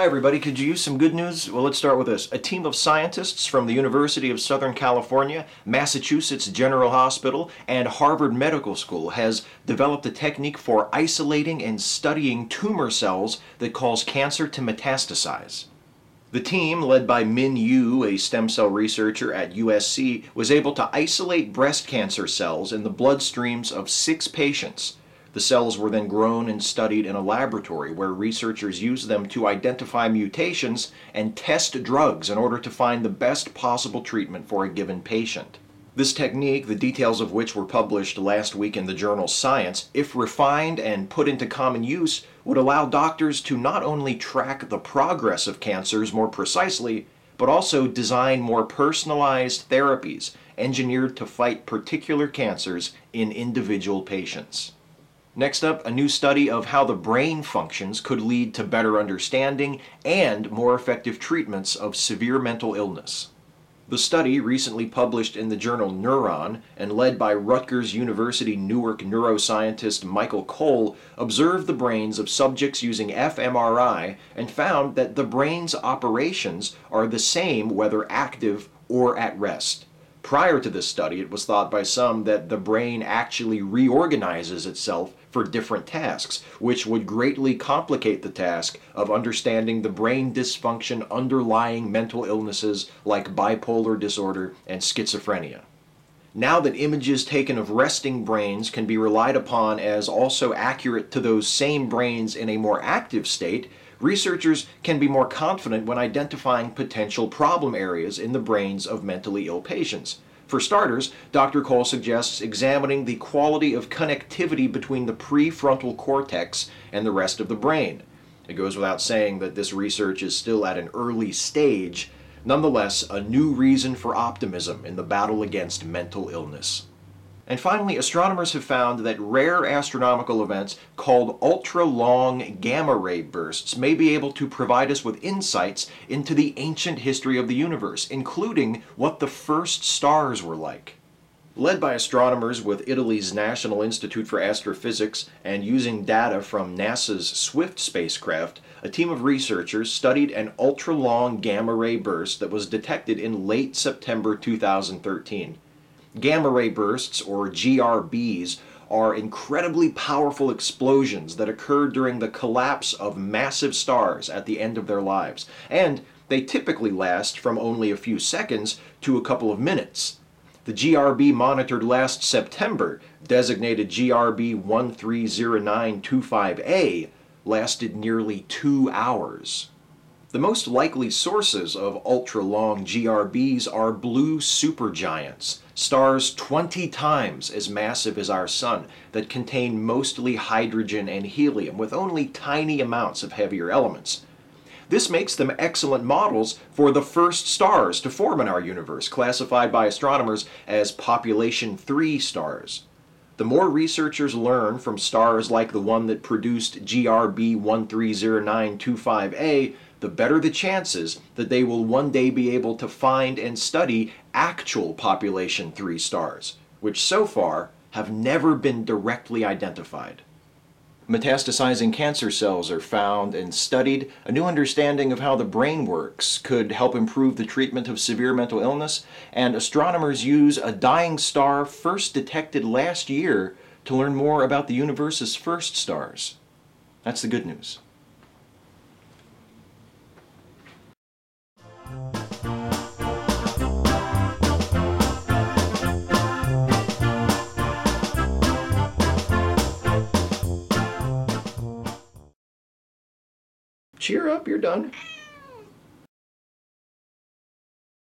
Hi, everybody. Could you use some good news? Well, let's start with this. A team of scientists from the University of Southern California, Massachusetts General Hospital, and Harvard Medical School has developed a technique for isolating and studying tumor cells that cause cancer to metastasize. The team, led by Min Yu, a stem cell researcher at USC, was able to isolate breast cancer cells in the bloodstreams of six patients. The cells were then grown and studied in a laboratory where researchers used them to identify mutations and test drugs in order to find the best possible treatment for a given patient. This technique, the details of which were published last week in the journal Science, if refined and put into common use, would allow doctors to not only track the progress of cancers more precisely, but also design more personalized therapies engineered to fight particular cancers in individual patients. Next up, a new study of how the brain functions could lead to better understanding and more effective treatments of severe mental illness. The study, recently published in the journal Neuron and led by Rutgers University Newark neuroscientist Michael Cole, observed the brains of subjects using fMRI and found that the brain's operations are the same whether active or at rest. Prior to this study, it was thought by some that the brain actually reorganizes itself for different tasks, which would greatly complicate the task of understanding the brain dysfunction underlying mental illnesses like bipolar disorder and schizophrenia. Now that images taken of resting brains can be relied upon as also accurate to those same brains in a more active state, researchers can be more confident when identifying potential problem areas in the brains of mentally ill patients. For starters, Dr. Cole suggests examining the quality of connectivity between the prefrontal cortex and the rest of the brain. It goes without saying that this research is still at an early stage, nonetheless, a new reason for optimism in the battle against mental illness. And finally, astronomers have found that rare astronomical events called ultra-long gamma-ray bursts may be able to provide us with insights into the ancient history of the universe, including what the first stars were like. Led by astronomers with Italy's National Institute for Astrophysics and using data from NASA's SWIFT spacecraft, a team of researchers studied an ultra-long gamma-ray burst that was detected in late September 2013. Gamma ray bursts, or GRBs, are incredibly powerful explosions that occur during the collapse of massive stars at the end of their lives, and they typically last from only a few seconds to a couple of minutes. The GRB monitored last September, designated GRB 130925A, lasted nearly two hours. The most likely sources of ultra-long GRBs are blue supergiants, stars 20 times as massive as our Sun that contain mostly hydrogen and helium with only tiny amounts of heavier elements. This makes them excellent models for the first stars to form in our universe, classified by astronomers as population 3 stars. The more researchers learn from stars like the one that produced GRB 130925A, the better the chances that they will one day be able to find and study actual population 3 stars, which so far have never been directly identified. Metastasizing cancer cells are found and studied. A new understanding of how the brain works could help improve the treatment of severe mental illness, and astronomers use a dying star first detected last year to learn more about the universe's first stars. That's the good news. Cheer up, you're done.